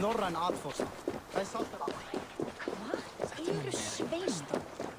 norrøn atførsel. De satte Hva? Gjør du svin?